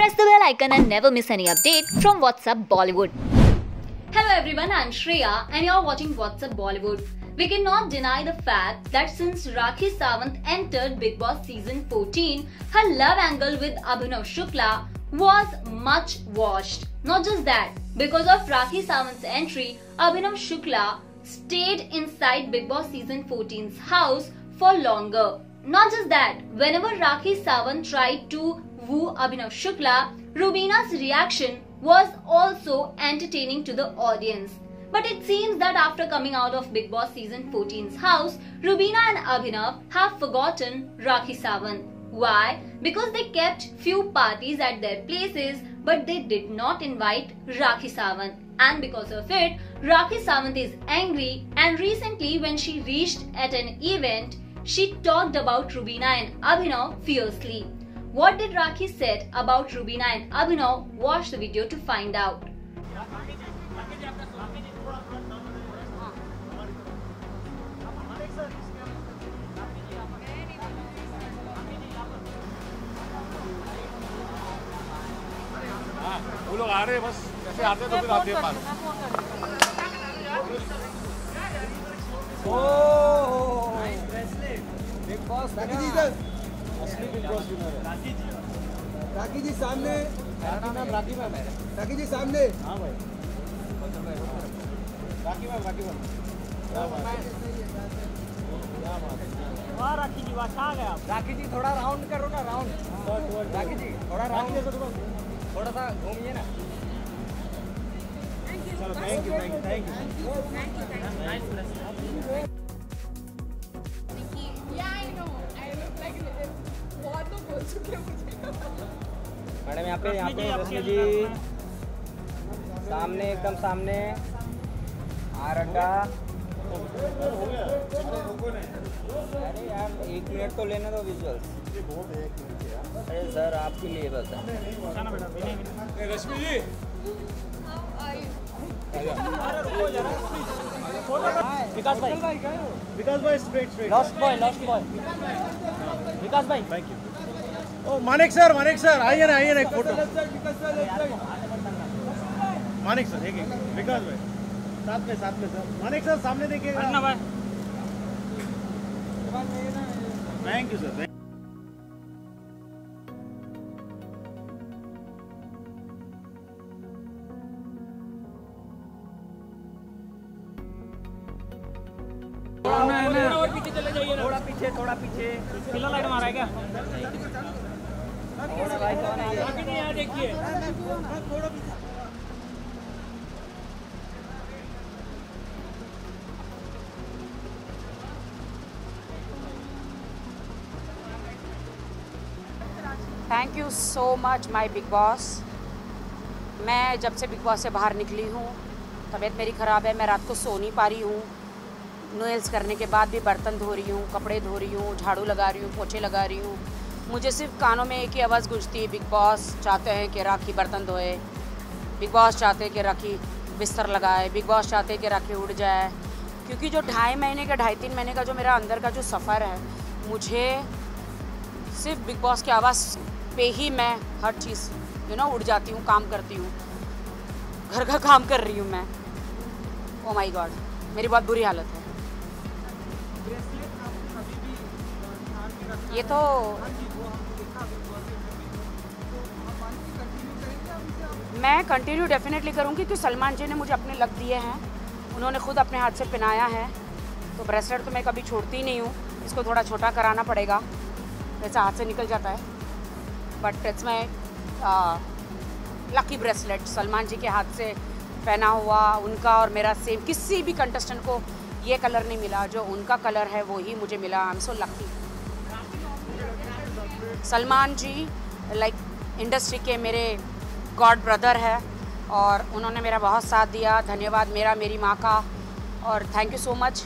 Press the bell icon and never miss any update from WhatsApp Bollywood. Hello everyone, I'm Shreya and you're watching WhatsApp Bollywood. We cannot deny the fact that since Rakhi Sawant entered Big Boss season 14, her love angle with Abhinav Shukla was much watched. Not just that, because of Rakhi Sawant's entry, Abhinav Shukla stayed inside Big Boss season 14's house for longer. Not just that, whenever Rakhi Sawant tried to woo Abhinav Shukla, Rubina's reaction was also entertaining to the audience. But it seems that after coming out of Big Boss season 14's house, Rubina and Abhinav have forgotten Rakhi Sawant. Why? Because they kept few parties at their places but they did not invite Rakhi Sawant. And because of it, Rakhi Sawant is angry and recently when she reached at an event, she talked about Rubina and Abhinav fiercely. What did Rakhi said about Rubina and Abhinav? Watch the video to find out. हाँ, वो लोग आ रहे हैं बस जैसे आते हैं तो फिर आते हैं पास बिग बॉस राखी जी इधर असली बिग बॉस विनर है राखी जी राखी जी सामने राखी मैम राखी मैम राखी जी सामने। हाँ भाई। Rakhi ma'am Rakhi ma'am. वाह राखी जी वाह छा गया राखी जी थोड़ा राउंड करो ना राउंड राखी जी थोड़ा राउंड थोड़ा सा घूमिए ना। चलो thank you thank you thank you madam यहाँ पे यहाँ पे रश्मि जी। सामने एकदम सामने। आर अड्डा अरे यार एक मिनट तो लेने दो विजुअल्स अरे सर आपके लिए बस। है रश्मि जी। विकास भाई। विकास भाई straight straight lost boy lost boy Vikas भाई। Thank you Manik sir Manik sir आइए ना आइए ना एक फ़ोटो मानिक सर एक एक विकास भाई. साथ में साथ में सर मानिक सर सामने देखिएगा अन्ना भाई. थैंक यू सर और पीछे चले जाइए ना. थोड़ा पीछे थोड़ा पीछे. किला लाइट मारा है क्या? Thank you so much my big boss मैं जब से बिग बॉस से बाहर निकली हूँ, तबीयत मेरी ख़राब है, मैं रात को सो नहीं पा रही हूँ। नोएल्स करने के बाद भी बर्तन धो रही हूँ, कपड़े धो रही हूँ, झाड़ू लगा रही हूँ, पोछे लगा रही हूँ। मुझे सिर्फ़ कानों में एक ही आवाज़ गूंजती है, बिग बॉस चाहते हैं कि राखी बर्तन धोए, बिग बॉस चाहते हैं कि राखी बिस्तर लगाए, बिग बॉस चाहते हैं कि राखी उड़ जाए। क्योंकि जो ढाई महीने का, ढाई तीन महीने का जो मेरा अंदर का जो सफ़र है, मुझे सिर्फ़ बिग बॉस की आवाज़ पे ही मैं हर चीज़ यू नो उड़ जाती हूँ, काम करती हूँ, घर का काम कर रही हूँ मैं। ओ माई गॉड मेरी बहुत बुरी हालत है। ये तो मैं कंटिन्यू डेफिनेटली करूँगी क्योंकि सलमान जी ने मुझे अपने लग दिए हैं। उन्होंने खुद अपने हाथ से पहनाया है। तो ब्रेसलेट तो मैं कभी छोड़ती नहीं हूँ। इसको थोड़ा छोटा कराना पड़ेगा। वैसे हाथ से निकल जाता है। But it's my lucky bracelet Salman ji के हाथ से पहना हुआ, उनका और मेरा सेम किसी भी कंटेस्टेंट को ये कलर नहीं मिला। जो उनका कलर है, वो ही मुझे मिला। I am so lucky Salman ji like industry के मेरे गॉड ब्रदर है और उन्होंने मेरा बहुत साथ दिया। धन्यवाद मेरा, मेरी माँ का। और थैंक यू सो मच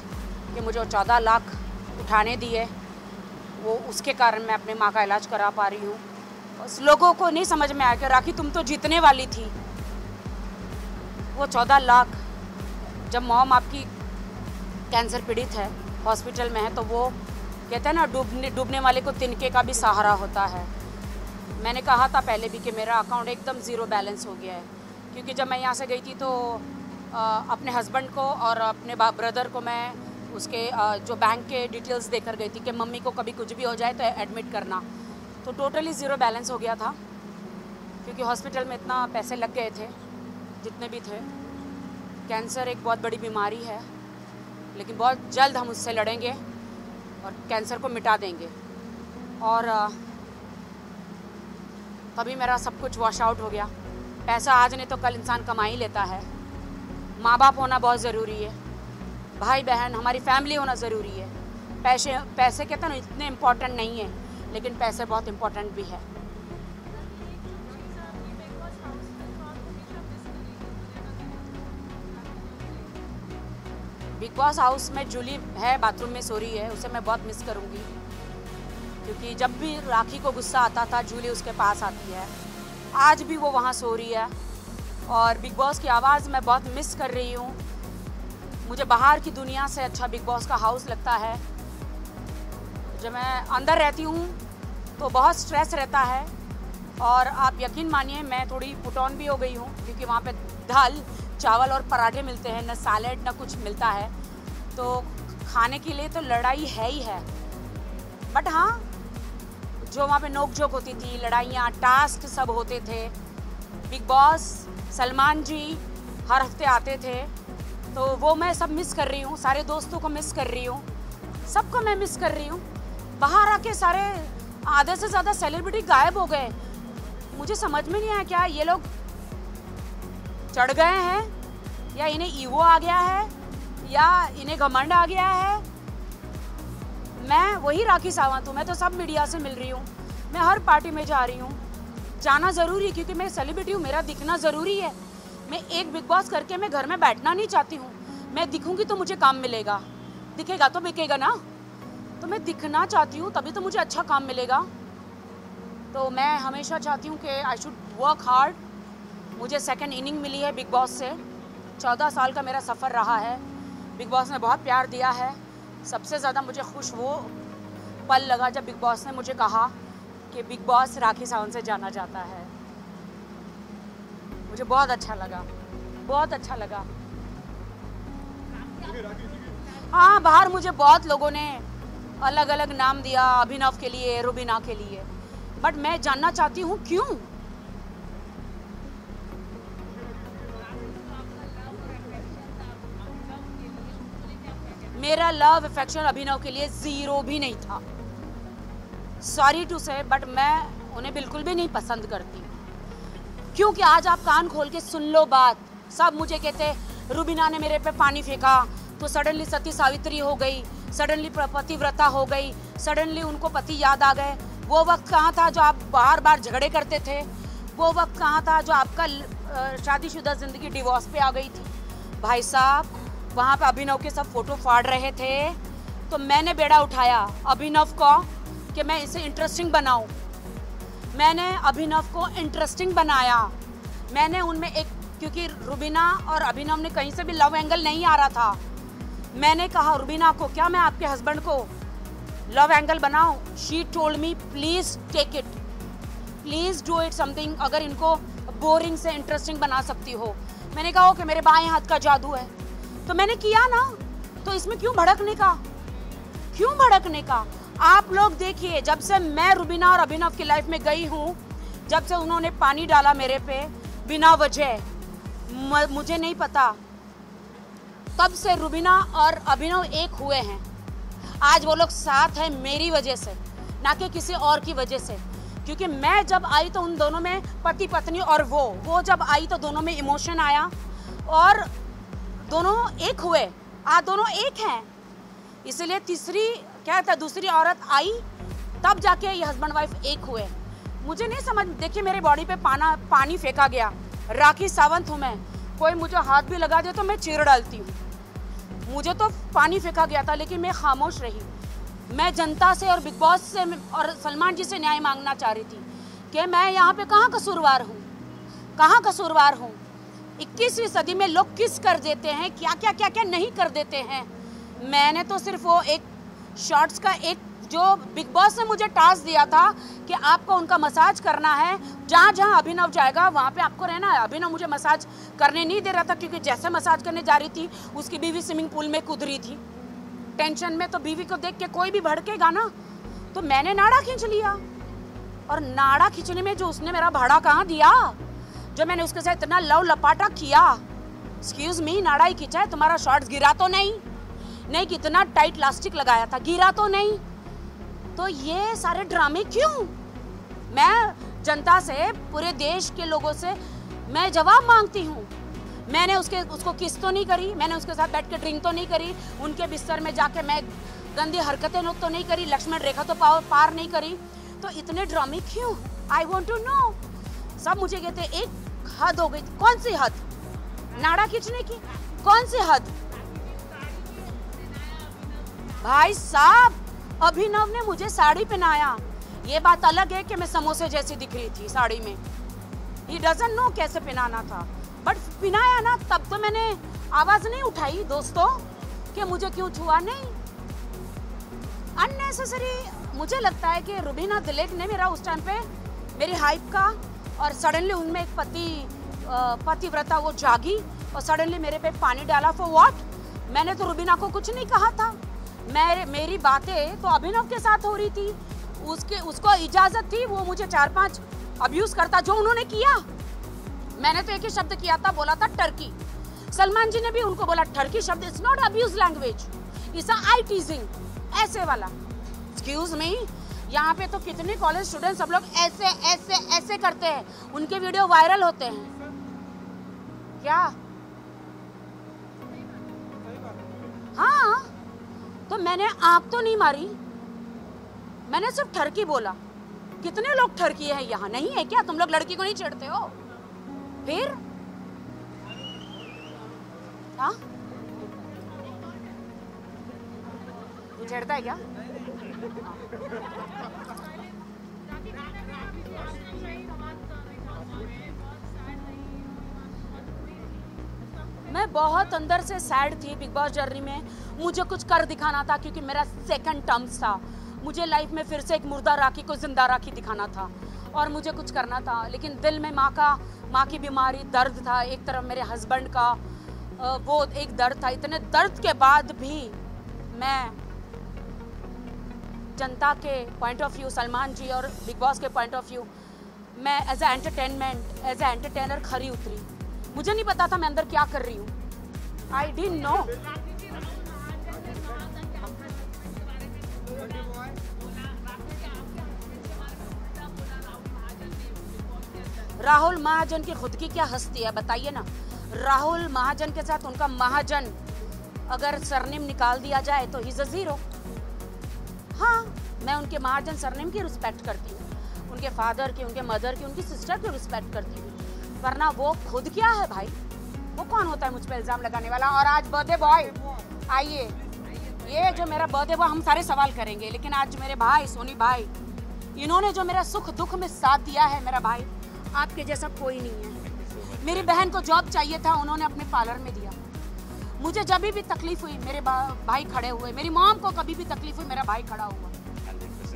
कि मुझे वो चौदह लाख उठाने दिए। वो उसके कारण मैं अपने माँ का इलाज करा पा रही हूँ। उस लोगों को नहीं समझ में आया कि राखी तुम तो जीतने वाली थी। वो चौदह लाख, जब मॉम आपकी कैंसर पीड़ित है हॉस्पिटल में है तो वो कहते हैं ना, डूबने डूबने वाले को तिनके का भी सहारा होता है। मैंने कहा था पहले भी कि मेरा अकाउंट एकदम ज़ीरो बैलेंस हो गया है। क्योंकि जब मैं यहाँ से गई थी तो अपने हस्बैंड को और अपने ब्रदर को मैं उसके जो बैंक के डिटेल्स देकर गई थी कि मम्मी को कभी कुछ भी हो जाए तो एडमिट करना। तो टोटली ज़ीरो बैलेंस हो गया था। क्योंकि हॉस्पिटल में इतना पैसे लग गए थे, जितने भी थे। कैंसर एक बहुत बड़ी बीमारी है, लेकिन बहुत जल्द हम उससे लड़ेंगे। और कैंसर को मिटा देंगे। और तभी मेरा सब कुछ वॉश आउट हो गया। पैसा आज नहीं तो कल इंसान कमा ही लेता है। माँ बाप होना बहुत ज़रूरी है। भाई बहन हमारी फैमिली होना ज़रूरी है। पैसे पैसे कहते हैं ना इतने इम्पोर्टेंट नहीं है, लेकिन पैसे बहुत इम्पोर्टेंट भी है। बॉस हाउस में जूली है, बाथरूम में सो रही है, उसे मैं बहुत मिस करूँगी। क्योंकि जब भी राखी को गुस्सा आता था, जूली उसके पास आती है। आज भी वो वहाँ सो रही है और बिग बॉस की आवाज़ मैं बहुत मिस कर रही हूँ। मुझे बाहर की दुनिया से अच्छा बिग बॉस का हाउस लगता है। जब मैं अंदर रहती हूँ तो बहुत स्ट्रेस रहता है और आप यकीन मानिए, मैं थोड़ी पुट ऑन भी हो गई हूँ, क्योंकि वहाँ पे दाल, चावल और पराठे मिलते हैं, न सैलेड न कुछ मिलता है। तो खाने के लिए तो लड़ाई है ही है। बट हाँ जो वहाँ पे नोक झोंक होती थी, लड़ाइयाँ टास्क सब होते थे। बिग बॉस सलमान जी हर हफ़्ते आते थे। तो वो मैं सब मिस कर रही हूँ, सारे दोस्तों को मिस कर रही हूँ। सबको मैं मिस कर रही हूँ। बाहर आके सारे आधे से ज़्यादा सेलिब्रिटी गायब हो गए। मुझे समझ में नहीं आया क्या ये लोग चढ़ गए हैं या इन्हें ईवो आ गया है? या इन्हें घमंड आ गया है? मैं वही राखी सावंत हूँ। मैं तो सब मीडिया से मिल रही हूँ। मैं हर पार्टी में जा रही हूँ। जाना ज़रूरी है क्योंकि मैं सेलिब्रिटी हूँ। मेरा दिखना ज़रूरी है। मैं एक बिग बॉस करके मैं घर में बैठना नहीं चाहती हूँ। मैं दिखूँगी तो मुझे काम मिलेगा। दिखेगा तो बिकेगा ना? तो मैं दिखना चाहती हूँ, तभी तो मुझे अच्छा काम मिलेगा। तो मैं हमेशा चाहती हूँ कि आई शुड वर्क हार्ड मुझे सेकेंड इनिंग मिली है बिग बॉस से। चौदह साल का मेरा सफ़र रहा है। बिग बॉस ने बहुत प्यार दिया है। सबसे ज़्यादा मुझे खुश वो पल लगा जब बिग बॉस ने मुझे कहा कि बिग बॉस राखी सावंत से जाना जाता है। मुझे बहुत अच्छा लगा। बहुत अच्छा लगा। हाँ बाहर मुझे बहुत लोगों ने अलग अलग नाम दिया अभिनव के लिए, रुबीना के लिए। बट मैं जानना चाहती हूँ क्यों? मेरा लव अफेक्शन अभिनव के लिए ज़ीरो भी नहीं था। सॉरी टू से बट मैं उन्हें बिल्कुल भी नहीं पसंद करती। क्योंकि आज आप कान खोल के सुन लो बात। सब मुझे कहते, रुबीना ने मेरे पे पानी फेंका तो सडनली सती सावित्री हो गई सडनली पतिव्रता हो गई सडनली उनको पति याद आ गए। वो वक्त कहाँ था जो आप बार बार झगड़े करते थे? वो वक्त कहाँ था जो आपका शादीशुदा ज़िंदगी डिवोर्स पे आ गई थी? भाई साहब वहाँ पे अभिनव के सब फ़ोटो फाड़ रहे थे। तो मैंने बेड़ा उठाया अभिनव को कि मैं इसे इंटरेस्टिंग बनाऊँ। मैंने अभिनव को इंटरेस्टिंग बनाया। मैंने उनमें एक, क्योंकि रुबीना और अभिनव ने कहीं से भी लव एंगल नहीं आ रहा था। मैंने कहा, रुबीना को, क्या मैं आपके हस्बैंड को लव एंगल बनाऊँ? She told me please take it please do it something अगर इनको बोरिंग से इंटरेस्टिंग बना सकती हो. मैंने कहा कि मेरे बाएँ हाथ का जादू है। तो मैंने किया ना तो इसमें क्यों भड़कने का? क्यों भड़कने का? आप लोग देखिए, जब से मैं रुबीना और अभिनव की लाइफ में गई हूँ, जब से उन्होंने पानी डाला मेरे पे, बिना वजह मुझे नहीं पता, तब से रुबीना और अभिनव एक हुए हैं। आज वो लोग साथ हैं मेरी वजह से, ना कि किसी और की वजह से। क्योंकि मैं जब आई तो उन दोनों में पति पत्नी और वो वो जब आई तो दोनों में इमोशन आया। और दोनों एक हुए। आज दोनों एक हैं। इसलिए तीसरी, क्या था, दूसरी औरत आई, तब जाके ये हस्बैंड वाइफ एक हुए। मुझे नहीं समझ, देखिए मेरे बॉडी पे पाना, पानी फेंका गया। राखी सावंत हूँ मैं। कोई मुझे हाथ भी लगा दे तो मैं चीर डालती हूँ। मुझे तो पानी फेंका गया था, लेकिन मैं खामोश रही। मैं जनता से और बिग बॉस से और सलमान जी से न्याय मांगना चाह रही थी कि मैं यहाँ पे कहाँ कसूरवार हूँ? कहाँ कसूरवार हूँ? इक्कीसवीं सदी में लोग किस कर देते हैं? क्या क्या क्या क्या नहीं कर देते हैं? मैंने तो सिर्फ़ वो एक शॉर्ट्स का एक जो बिग बॉस ने मुझे टास्क दिया था कि आपको उनका मसाज करना है, जहाँ जहाँ अभिनव जाएगा, वहाँ पे आपको रहना है। अभिनव मुझे मसाज करने नहीं दे रहा था क्योंकि जैसे मसाज करने जा रही थी, उसकी बीवी स्विमिंग पूल में कूद रही थी। टेंशन में तो बीवी को देख के कोई भी भड़केगा ना। तो मैंने नाड़ा खींच लिया। और नाड़ा खींचने में जो उसने मेरा भाड़ा कहाँ दिया? जो मैंने उसके साथ इतना लव लपाटा किया एक्सक्यूज मी नाड़ा ही खींचा है, तुम्हारा शॉर्ट्स गिरा तो नहीं। नहीं कितना टाइट लास्टिक लगाया था, गिरा तो नहीं। तो ये सारे ड्रामे क्यों? मैं जनता से, पूरे देश के लोगों से मैं जवाब मांगती हूँ। मैंने उसके, उसको किस तो नहीं करी, मैंने उसके साथ बैठ के ड्रिंक तो नहीं करी, उनके बिस्तर में जाके मैं गंदी हरकतें तो नहीं करी, लक्ष्मण रेखा तो पार पार नहीं करी। तो इतने ड्रामे क्यों? आई वॉन्ट टू नो सब मुझे कहते, एक हद हो गई कौन सी हद? नाड़ा खींचने की? कौन सी हद? भाई साहब, अभिनव ने मुझे साड़ी पहनाया। ये बात अलग है कि मैं समोसे जैसी दिख रही थी साड़ी में। ही डजन नो कैसे पहनाना था। बट पहनाया ना, तब तो मैंने आवाज़ नहीं उठाई, दोस्तों, कि मुझे क्यों छुआ? नहीं। अननेसेसरी मुझे लगता है कि रुबीना दिलेक ने मेरा उस टाइम पे मेरी हाइप का और सडनली उनमें एक पति पतिव्रता वो जागी और सडनली मेरे पे पानी डाला फॉर व्हाट मैंने तो रुबीना को कुछ नहीं कहा था। मेरे, मेरी बातें तो अभिनव के साथ हो रही थी। उसके, उसको इजाज़त थी, वो मुझे चार पाँच अब्यूज करता, जो उन्होंने किया। मैंने तो एक ही शब्द किया था, बोला था टर्की सलमान जी ने भी उनको बोला टर्की शब्द it's not abuse language it's I teasing ऐसे वाला। एक्सक्यूज मी यहाँ पे तो कितने कॉलेज स्टूडेंट सब लोग ऐसे ऐसे ऐसे करते हैं। उनके वीडियो वायरल होते हैं। क्या? हाँ। तो मैंने आँख तो नहीं मारी। मैंने सिर्फ़ ठरकी बोला। कितने लोग ठरकी है यहाँ? नहीं है क्या? तुम लोग लड़की को नहीं छेड़ते हो? फिर? हाँ? छेड़ता है क्या? मैं बहुत अंदर से सैड थी बिग बॉस जर्नी में। मुझे कुछ कर दिखाना था क्योंकि मेरा सेकंड टर्म्स था। मुझे लाइफ में फिर से एक मुर्दा राखी को ज़िंदा राखी दिखाना था और मुझे कुछ करना था। लेकिन दिल में माँ का, माँ की बीमारी, दर्द था एक तरफ़ मेरे हस्बैंड का वो एक दर्द था। इतने दर्द के बाद भी मैं जनता के point of view Salman ji और बिग बॉस के पॉइंट ऑफ़ व्यू मैं as a entertainment as a entertainer खरी उतरी। मुझे नहीं पता था मैं अंदर क्या कर रही हूँ। आई डी नो राहुल महाजन की खुद की क्या हस्ती है, बताइए ना। राहुल महाजन के साथ उनका महाजन अगर सरनेम निकाल दिया जाए तो अ ज़ीरो हाँ मैं उनके महाजन सरनेम की रिस्पेक्ट करती हूँ। उनके फादर की, उनके मदर की, उनकी सिस्टर की रिस्पेक्ट करती हूँ। वरना वो खुद क्या है भाई? वो कौन होता है मुझ पर इल्ज़ाम लगाने वाला? और आज बर्थडे बॉय आइए। ये जो मेरा बर्थडे बॉय हम सारे सवाल करेंगे, लेकिन आज मेरे भाई, सोनी भाई, इन्होंने जो मेरा सुख दुख में साथ दिया है मेरा भाई, आपके जैसा कोई नहीं है। मेरी बहन को जॉब चाहिए था, उन्होंने अपने पार्लर में दिया। मुझे जब भी तकलीफ़ हुई मेरे भाई खड़े हुए। मेरी मॉम को कभी भी तकलीफ़ हुई मेरा भाई खड़ा हुआ।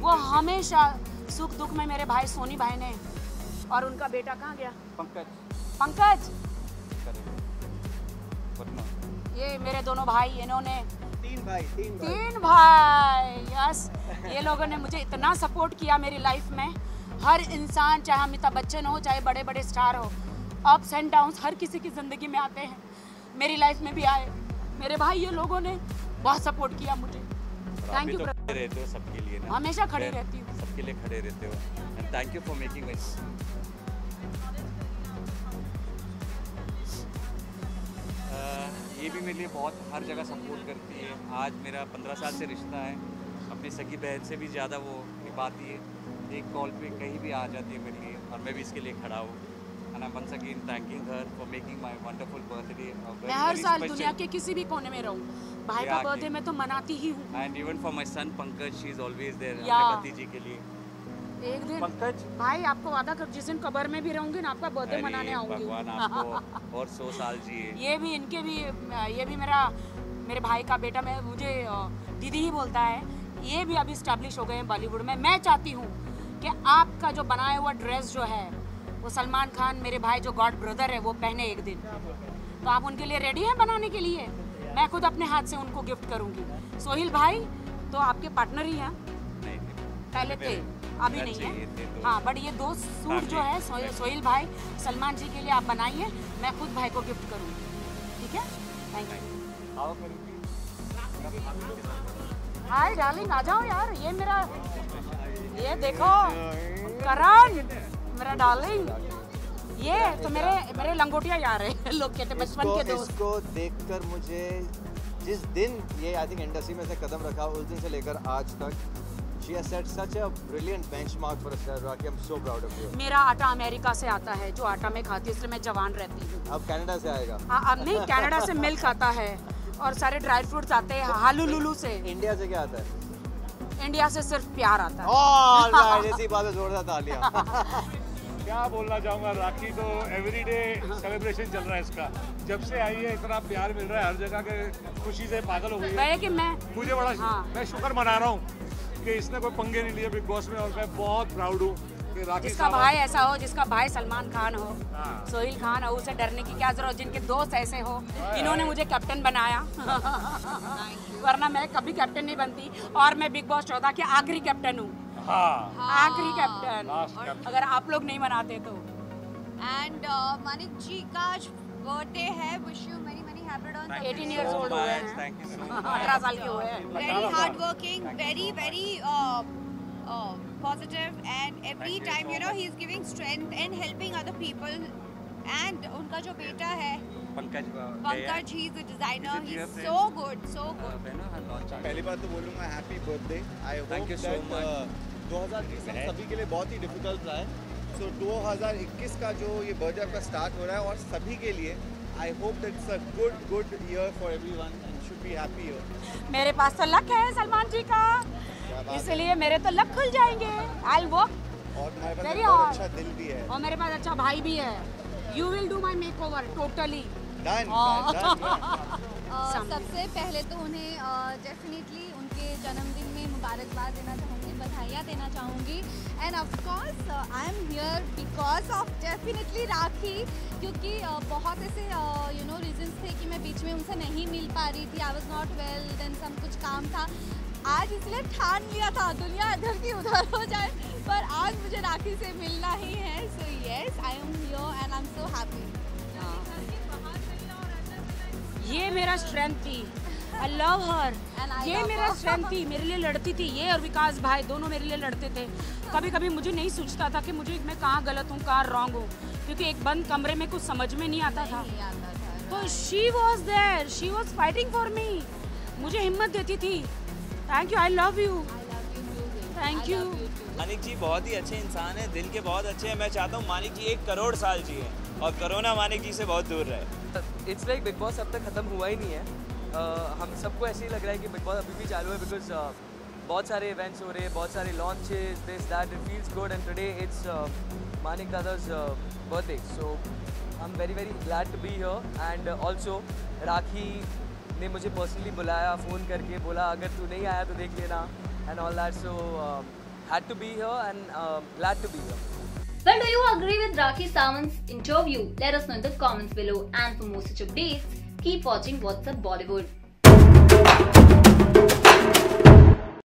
वो हमेशा सुख दुख में मेरे भाई सोनी भाई ने। और उनका बेटा कहाँ गया? पंकज। पंकज? ये मेरे दोनों भाई इन्होंने तीन भाई तीन भाई। तीन भाई यस। ये लोगों ने मुझे इतना सपोर्ट किया मेरी लाइफ में। हर इंसान चाहे अमिताभ बच्चन हो चाहे बड़े बड़े स्टार हो अप्स एंड डाउन हर किसी की ज़िंदगी में आते हैं। मेरी लाइफ में भी आए। मेरे भाई ये लोगों ने बहुत सपोर्ट किया मुझे। थैंक यू तो रहते हो सबके लिए ना? हमेशा खड़ी रहती हूँ। सबके लिए खड़े रहते हो। And thank you for making ये भी मेरे लिए बहुत हर जगह सपोर्ट करती है। आज मेरा पंद्रह साल से रिश्ता है। अपनी सगी बहन से भी ज़्यादा वो निभाती है। एक कॉल पे कहीं भी आ जाती है मेरे लिए और मैं भी इसके लिए खड़ा हूँ। And I'm once again thanking her for making my wonderful birthday a very, मैं हर साल दुनिया के किसी भी कोने में रहूँ। भाई का बर्थडे मैं तो मनाती ही हूँ। And even for my son Pankaj she is always there अपने पति जी के लिए। एक दिन पंकज भाई आपको वादा कर जिस दिन कबर में भी रहूँगी ना आपका बर्थडे मनाने आऊँगी। भगवान आपको और सौ साल जी ये भी इनके भी ये भी मेरा मेरे भाई का बेटा मैं मुझे दीदी ही बोलता है। ये भी अभी स्टैब्लिश हो गए हैं बॉलीवुड में। मैं चाहती हूँ कि आपका जो बनाया हुआ ड्रेस जो है वो सलमान खान मेरे भाई जो गॉड ब्रदर है, वो पहने एक दिन। तो आप उनके लिए रेडी हैं बनाने के लिए? मैं खुद अपने हाथ से उनको गिफ्ट करूँगी। सोहिल भाई तो आपके पार्टनर ही हैं? पहले थे, अभी नहीं है। हाँ बट ये दो सूट जो है सोहिल भाई, सलमान जी के लिए आप बनाइए मैं खुद भाई को गिफ्ट करूँगी। ठीक है? थैंक यू हाय डार्लिंग आ जाओ यार। ये मेरा ये देखो, करण। मेरा डार्लिंग ये तो मेरे मेरे लंगोटिया यार है लोग कहते हैं बचपन के दोस्त। इसको देखकर मुझे जिस दिन ये आई थिंक इंडस्ट्री में से कदम रखा उस दिन से लेकर आज तक she has set such a brilliant benchmark for a Rocky I am so proud of you मेरा आटा अमेरिका से आता है जो आटा मैं खाती हूँ इसलिए मैं जवान रहती हूँ। अब कनाडा से आएगा। हाँ, अब नहीं कनाडा से मिल्क आता है और सारे ड्राई फ्रूट्स आते हैं हालू लुलू से। इंडिया से क्या आता है? इंडिया से सिर्फ़ प्यार आता है। ऑलराइट इसी बात पे जोरदार तालियाँ। क्या बोलना चाहूँगा? राखी तो एवरीडे सेलिब्रेशन चल रहा है इसका। जब से आई है इतना प्यार मिल रहा है हर जगह के खुशी से पागल हो गई है। कि मैं मुझे बड़ा हाँ। मैं शुक्र मना रहा हूँ कि इसने कोई पंगे नहीं लिए बिग बॉस में और मैं बहुत प्राउड हूँ जिसका भाई ऐसा हो जिसका भाई सलमान खान हो हाँ। सोहिल खान हो उसे डरने की क्या ज़रूरत जिनके दोस्त ऐसे हो इन्होंने मुझे कैप्टन बनाया। वरना मैं कभी कैप्टन नहीं बनती और मैं बिग बॉस चौदह के आखिरी कैप्टन हूँ। आखिरी कैप्टन अगर आप लोग नहीं मनाते तो। एंड मानिक जी का बर्थडे है। विश यू मेरी मेरी हैप्पी बर्थडे 18 इयर्स ओल्ड हैं। थैंक यू 18 साल के हुए हैं। Very hard working very very positive and every time you know he is giving strength and helping other people and उनका जो बेटा है Pankaj Pankaj he is a designer he is so good so good पहली बात तो बोलूँगा happy birthday I hope thank you so much 2020 हम सभी के लिए बहुत ही डिफ़िकल्ट रहा है। सो so, 2021 का जो ये बर्थडे आपका स्टार्ट हो रहा है और सभी के लिए I hope that it's a good good year for everyone and should be happy year मेरे पास तो लक है सलमान जी का। इसलिए मेरे तो लक खुल जाएँगे। आई वर्क और तुम्हारे पास hard. अच्छा दिल भी है। और मेरे पास अच्छा भाई भी है। You will do my makeover totally सबसे पहले तो उन्हें डेफिनेटली uh, उनके जन्मदिन में मुबारकबाद देना चाहूँगी। बधाइयाँ देना चाहूँगी। And of course I am here because of definitely Rakhi क्योंकि uh, बहुत ऐसे यू नो रीजंस थे कि मैं बीच में उनसे नहीं मिल पा रही थी। I was not well then some कुछ काम था। आज इसलिए ठान लिया था दुनिया इधर की उधर हो जाए पर आज मुझे राखी से मिलना ही है। So yes I am here and I am so happy ये मेरा स्ट्रेंथ थी। आई लव हर ये मेरा स्ट्रेंथ थी मेरे लिए लड़ती थी ये और विकास भाई दोनों मेरे लिए लड़ते थे। कभी कभी मुझे नहीं सोचता था कि मुझे मैं कहाँ गलत हूँ कहाँ रॉन्ग हूँ क्योंकि एक बंद कमरे में कुछ समझ में नहीं आता था। तो she was there she was fighting for me मुझे हिम्मत देती थी। Thank you I love you thank you Manik ji बहुत ही अच्छे इंसान है दिल के बहुत अच्छे हैं। मैं चाहता हूँ मानिक जी एक करोड़ साल जिए और कोरोना मानिक जी से बहुत दूर रहे। इट्स लाइक बिग बॉस अब तक ख़त्म हुआ ही नहीं है। हम सबको ऐसे ही लग रहा है कि बिग बॉस अभी भी चालू है बिकॉज़ बहुत सारे इवेंट्स हो रहे हैं बहुत सारे launches this that it feels good and today it's Manik Dada's birthday so I am very very glad to be here and also Rakhi ने मुझे पर्सनली बुलाया फ़ोन करके बोला अगर तू नहीं आया तो देख लेना and all that so had to be here and glad to be here Well, do you agree with Rakhi Sawant's interview? Let us know in the comments below. And for more such updates, keep watching What's Up Bollywood.